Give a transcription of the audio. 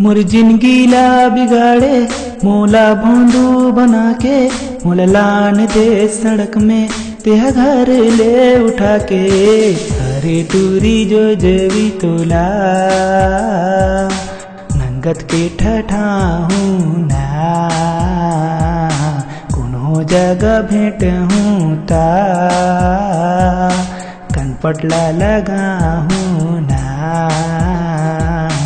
मोर ज़िंदगी ला बिगाड़े, मोला भोंदू बना के मोला लान दे सड़क में तेह घर ले उठा के अरे दूरी जो जेवी तोला। नंगत के ठठा हूँ ना, कोनो जगह भेंट हूँ ता। कनपटला लगा हूँ